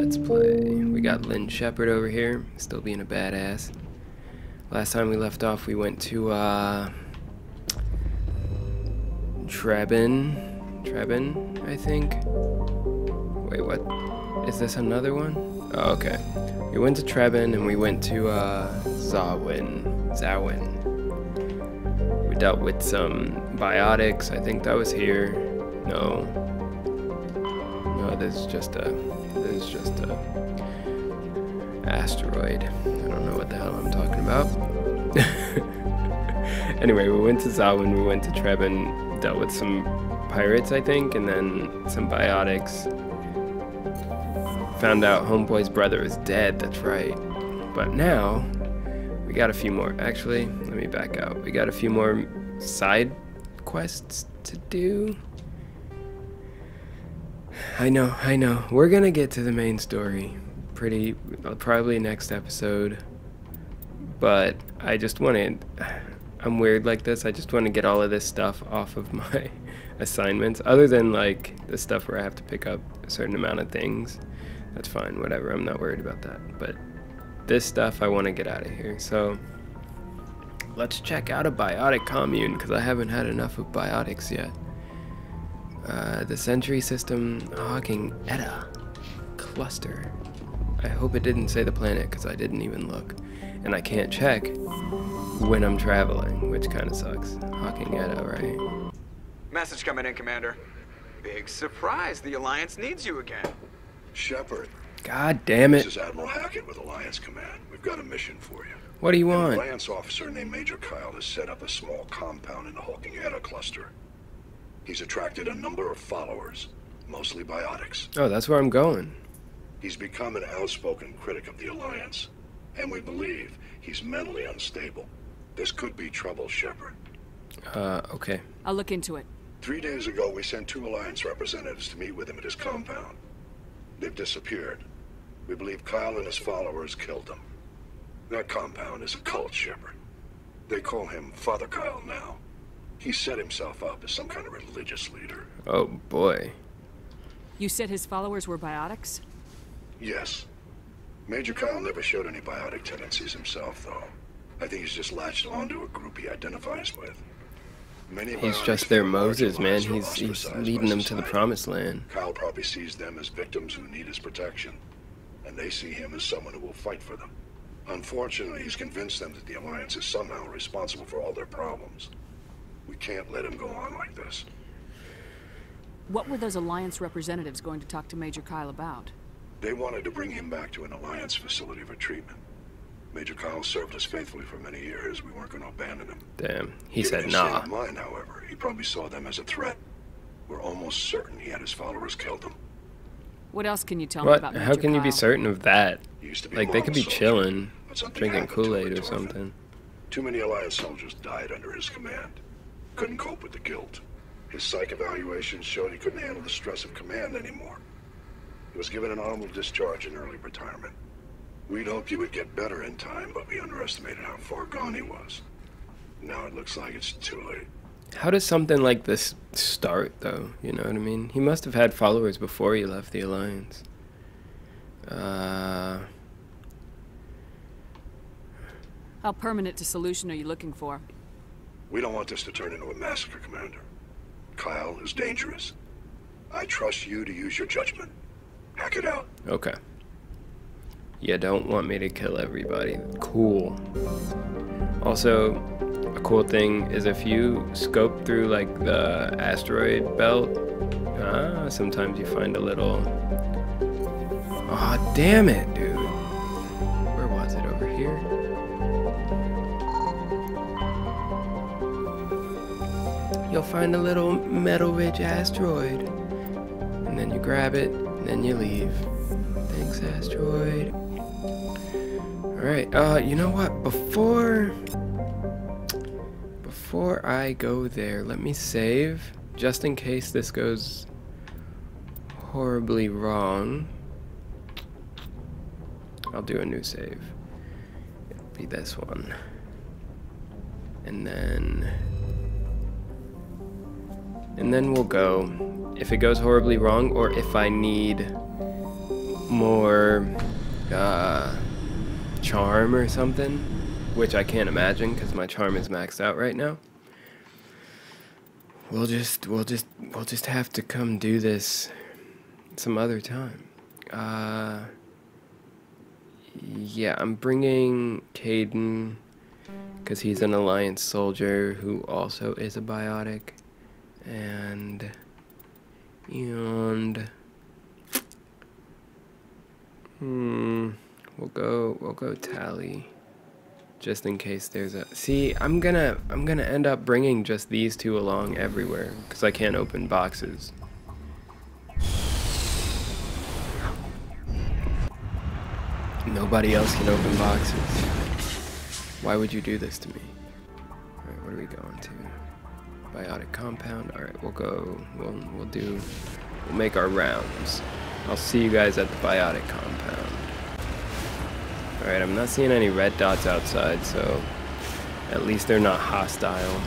Let's Play. We got Lin Shepard over here, still being a badass. Last time we left off, we went to, uh... Trebin. Trebin, I think? Wait, what? Is this another one? Oh, okay. We went to Trebin and we went to, uh, Xawin. Xawin. We dealt with some biotics, I think that was here. No. No, this is just a, is just a asteroid. I don't know what the hell I'm talking about. anyway, we went to Xawin, we went to Trebin, dealt with some pirates, I think, and then some biotics. Found out Homeboy's brother is dead, that's right. But now, we got a few more. Actually, let me back out. We got a few more side quests to do. I know, I know. We're gonna get to the main story pretty uh, probably next episode. But I just want to. I'm weird like this. I just want to get all of this stuff off of my assignments. Other than like the stuff where I have to pick up a certain amount of things. That's fine, whatever. I'm not worried about that. But this stuff I want to get out of here. So let's check out a biotic commune because I haven't had enough of biotics yet. Uh, the Century System Hawking Eta cluster. I hope it didn't say the planet because I didn't even look. And I can't check when I'm traveling, which kind of sucks. Hawking Eta, right? Message coming in, Commander. Big surprise, the Alliance needs you again. Shepard. God damn it. This is Admiral Hackett with Alliance Command. We've got a mission for you. What do you An want? Alliance officer named Major Kyle has set up a small compound in the Hawking Eta cluster. He's attracted a number of followers, mostly biotics. Oh, that's where I'm going. He's become an outspoken critic of the Alliance, and we believe he's mentally unstable. This could be trouble, Shepard. Uh, okay. I'll look into it. Three days ago, we sent two Alliance representatives to meet with him at his compound. They've disappeared. We believe Kyle and his followers killed them. That compound is a cult, Shepard. They call him Father Kyle now. He set himself up as some kind of religious leader. Oh boy. You said his followers were biotics? Yes. Major Kyle never showed any biotic tendencies himself, though. I think he's just latched onto a group he identifies with. Many He's just their Moses, man. He's, he's leading them to the promised land. Kyle probably sees them as victims who need his protection, and they see him as someone who will fight for them. Unfortunately, he's convinced them that the Alliance is somehow responsible for all their problems. We can't let him go on like this. What were those Alliance representatives going to talk to Major Kyle about? They wanted to bring him back to an Alliance facility for treatment. Major Kyle served us faithfully for many years. We weren't going to abandon him. Damn. He Given said his state nah. of mind, however, he probably saw them as a threat. We're almost certain he had his followers killed them. What else can you tell me What? about How Major can you be certain of that? Used to be Like, they could be soldier, chilling, drinking happened to him Kool-Aid or something. Too many Alliance soldiers died under his command. Couldn't cope with the guilt. His psych evaluation showed he couldn't handle the stress of command anymore. He was given an honorable discharge in early retirement. We'd hoped he would get better in time, but we underestimated how far gone he was. Now it looks like it's too late. How does something like this start, though? You know what I mean? He must have had followers before he left the Alliance. Uh, How permanent a solution are you looking for? We don't want this to turn into a massacre, Commander. Kyle is dangerous. I trust you to use your judgment. Hackett out. okay. You don't want me to kill everybody. Cool. Also, a cool thing is if you scope through like the asteroid belt, ah, sometimes you find a little. Aw, damn it, dude. Where was it? Over here? You'll find a little metal ridge asteroid. And then you grab it, and then you leave. Thanks, asteroid. Alright, uh, you know what? Before. Before I go there, let me save. Just in case this goes horribly wrong. I'll do a new save. It'll be this one. And then and then we'll go. If it goes horribly wrong, or if I need more uh, charm or something, which I can't imagine because my charm is maxed out right now. We'll just, we'll just, we'll just have to come do this some other time. Uh, yeah, I'm bringing Kaidan because he's an Alliance soldier who also is a biotic, and and hmm, we'll go we'll go Tali just in case there's a. See, I'm gonna I'm gonna end up bringing just these two along everywhere because I can't open boxes. Nobody else can open boxes. Why would you do this to me? Alright, what are we going to? Biotic compound. Alright, we'll go. We'll, we'll do. We'll make our rounds. I'll see you guys at the biotic compound. Alright, I'm not seeing any red dots outside, so at least they're not hostile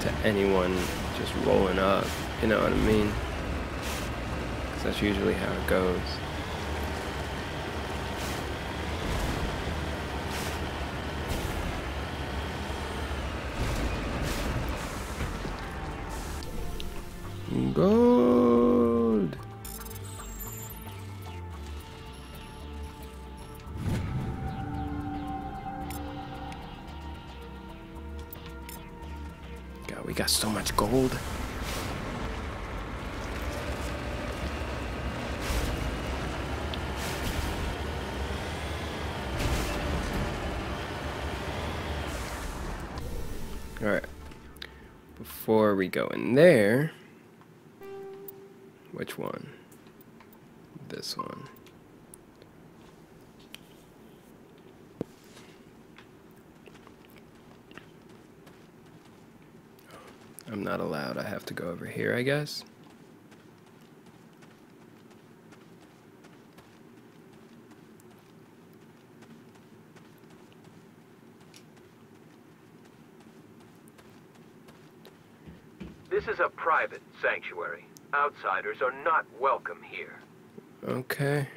to anyone just rolling up. You know what I mean? Because that's usually how it goes. Gold. God, we got so much gold. All right. Before we go in there, which one? This one. I'm not allowed. I have to go over here, I guess. This is a private sanctuary. Outsiders are not welcome here. Okay.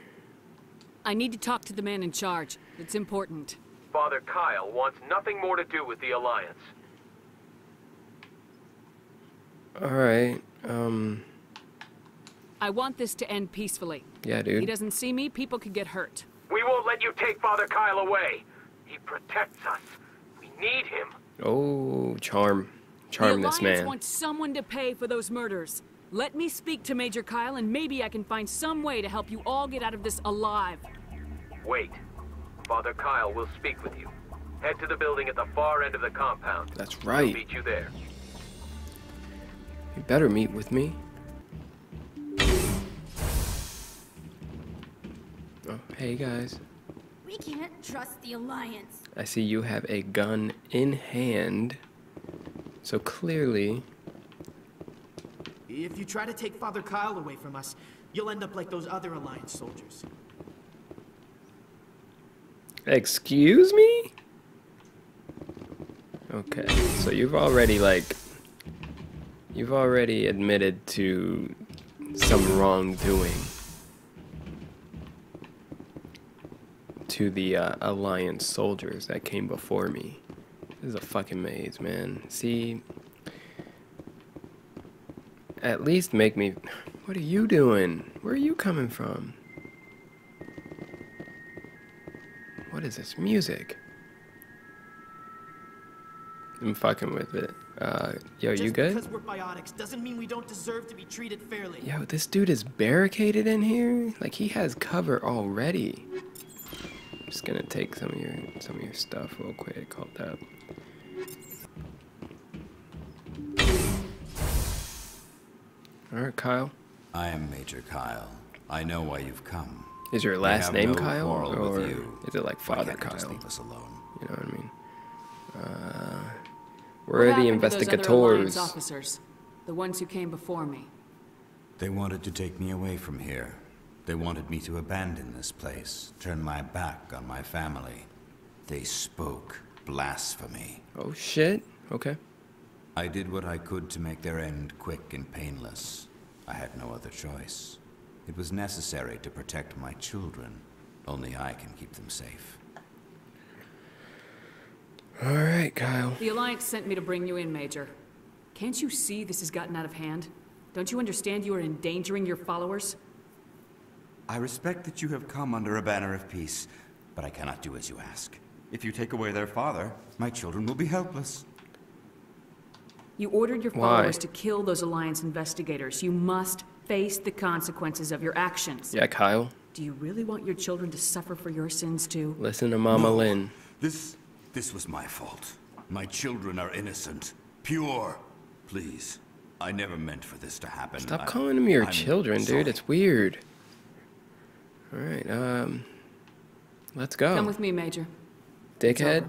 I need to talk to the man in charge. It's important. Father Kyle wants nothing more to do with the Alliance. Alright. Um. I want this to end peacefully. Yeah, dude. He doesn't see me, people could get hurt. We won't let you take Father Kyle away. He protects us. We need him. Oh, charm. Charm the this Alliance man. wants someone to pay for those murders. Let me speak to Major Kyle and maybe I can find some way to help you all get out of this alive. Wait. Father Kyle will speak with you. Head to the building at the far end of the compound. That's right. He'll meet you there. You better meet with me. Oh, hey guys. We can't trust the Alliance. I see you have a gun in hand. So clearly, If you try to take Father Kyle away from us, you'll end up like those other Alliance soldiers. excuse me? Okay, so you've already like you've already admitted to some wrongdoing to the uh, alliance soldiers that came before me. This is a fucking maze, man. See, at least make me. What are you doing? Where are you coming from? What is this music? I'm fucking with it. Uh, yo, you Just good? because we're biotics doesn't mean we don't deserve to be treated fairly. Yo, this dude is barricaded in here. Like he has cover already. I'm just gonna take some of your some of your stuff real quick. Hold up. All right, Kyle. I am Major Kyle. I know why you've come. Is your last name no Kyle, or with you. is it like Father can't just Kyle? leave us alone. You know what I mean? Uh, What where are the happened to those investigators? officers? The ones who came before me. They wanted to take me away from here. They wanted me to abandon this place, turn my back on my family. They spoke blasphemy. Oh shit. Okay. I did what I could to make their end quick and painless. I had no other choice. It was necessary to protect my children. Only I can keep them safe. All right, Kyle. The Alliance sent me to bring you in, Major. Can't you see this has gotten out of hand? Don't you understand you are endangering your followers? I respect that you have come under a banner of peace, but I cannot do as you ask. If you take away their father, my children will be helpless. You ordered your Why? followers to kill those Alliance investigators. You must face the consequences of your actions. Yeah, Kyle. Do you really want your children to suffer for your sins too? Listen to Mama No. Lin. This... this was my fault. My children are innocent. Pure. Please. I never meant for this to happen. Stop I- calling them your I'm children, sorry. dude. It's weird. All right, um, let's go. Come with me, Major. Dickhead.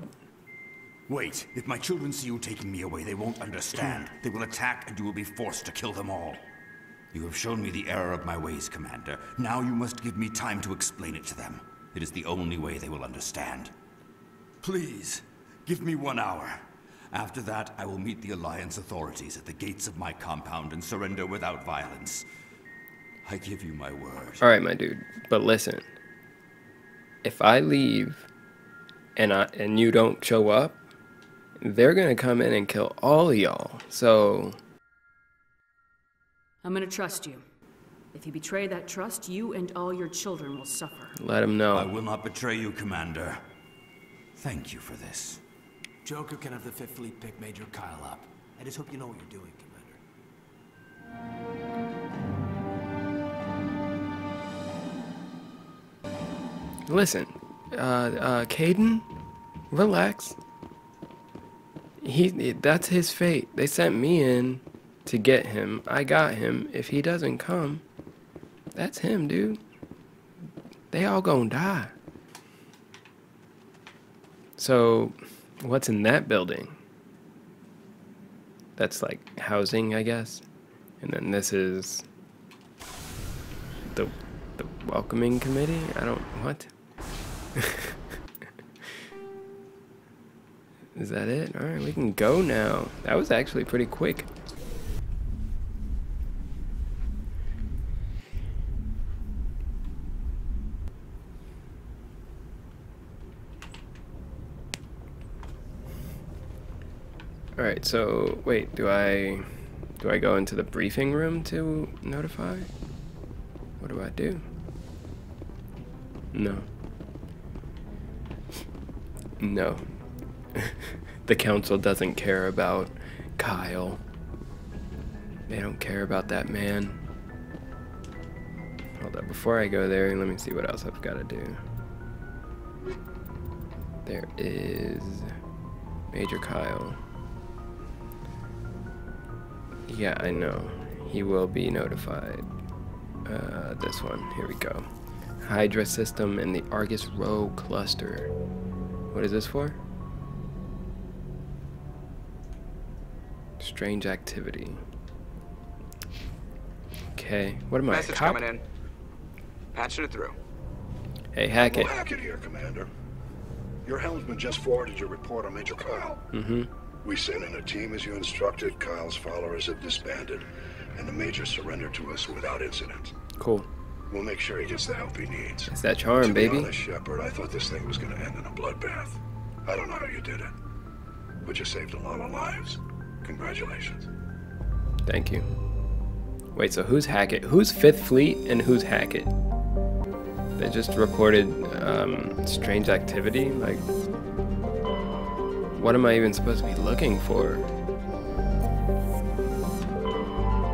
Wait. If my children see you taking me away, they won't understand. Hmm. They will attack and you will be forced to kill them all. You have shown me the error of my ways, Commander. Now you must give me time to explain it to them. It is the only way they will understand. Please, give me one hour. After that, I will meet the Alliance authorities at the gates of my compound and surrender without violence. I give you my word. All right, my dude. But listen, if I leave and I and you don't show up, they're gonna come in and kill all of y'all. So I'm gonna trust you. If you betray that trust, you and all your children will suffer. let him know. I will not betray you, Commander. Thank you for this. Joker can have the Fifth Fleet pick Major Kyle up. I just hope you know what you're doing, Commander. Listen, uh, uh, Kaidan, relax. He, that's his fate. They sent me in to get him. I got him. If he doesn't come, that's him, dude. They all gonna die. So, what's in that building? That's like housing, I guess. And then this is the the welcoming committee. I don't what. Is that it? All right, we can go now. That was actually pretty quick. All right, so wait, do I do I go into the briefing room to notify? What do I do? No. No. the council doesn't care about Kyle. They don't care about that man. Hold up, before I go there, let me see what else I've got to do. There is Major Kyle. Yeah, I know. He will be notified. Uh, this one. Here we go. Hydra system in the Argos Rho cluster. What is this for? Strange activity. Okay. What am I? Message coming in. Patching it through. Hey, Hackett. Well, Hackett here, Commander. Your helmsman just forwarded your report on Major Kyle. Mm-hmm. We sent in a team as you instructed. Kyle's followers have disbanded, and the Major surrendered to us without incident. Cool. We'll make sure he gets the help he needs. It's that charm, to be baby. honest, Shepard, I thought this thing was going to end in a bloodbath. I don't know how you did it, but you saved a lot of lives. Congratulations. Thank you. Wait, so who's Hackett? Who's Fifth Fleet and who's Hackett? They just reported um, strange activity. Like, what am I even supposed to be looking for?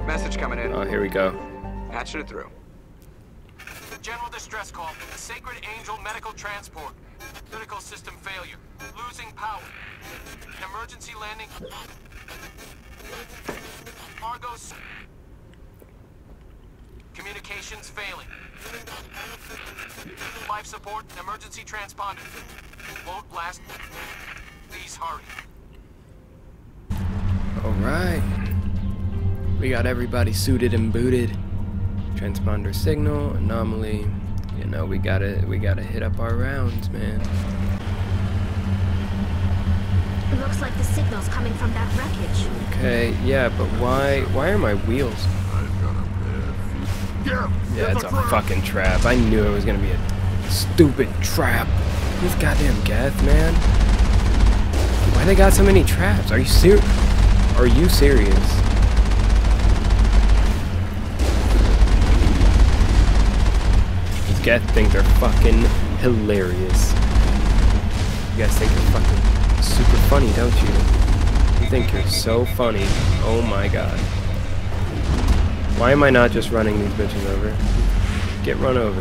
Message coming in. Oh, here we go. Patching it through. General distress call. Sacred Angel medical transport. Critical system failure. Losing power. Emergency landing. Argos. Communications failing. Life support. Emergency transponder. Won't last. Please hurry. All right. We got everybody suited and booted. Transponder signal, anomaly. You know, we gotta we gotta hit up our rounds, man. Looks like the signal's coming from that wreckage. Okay, yeah, but why why are my wheels? Yeah, it's a fucking trap. I knew it was gonna be a stupid trap. These goddamn Geth, man. Why they got so many traps? Are you serious? Are you serious? These Geth think they're fucking hilarious. You guys think you're fucking super funny, don't you? You think you're so funny. Oh my god. Why am I not just running these bitches over? Get run over.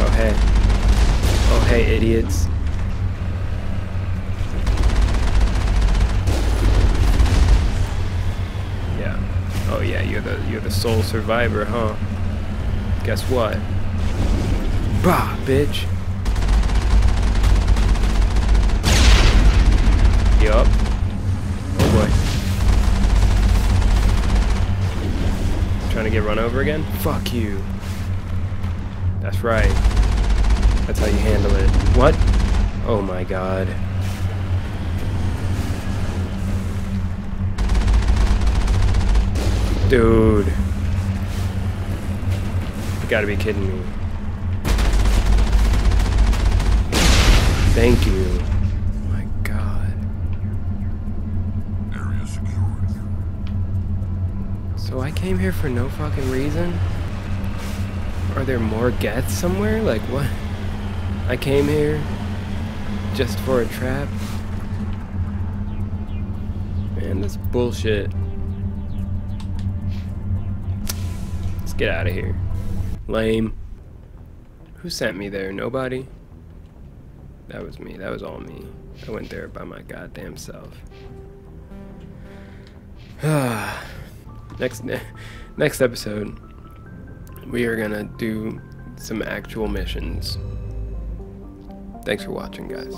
Oh hey. Oh hey idiots. Yeah. Oh yeah, you're the you're the sole survivor, huh? Guess what? Bah, bitch. Yup. Oh boy. Trying to get run over again? Fuck you. That's right. That's how you handle it. What? Oh my god. Dude. You gotta be kidding me. Thank you. So I came here for no fucking reason? Are there more Geths somewhere? Like what? I came here just for a trap? Man, this bullshit. Let's get out of here. Lame. Who sent me there? Nobody? That was me. That was all me. I went there by my goddamn self. next next episode we are gonna do some actual missions. Thanks for watching guys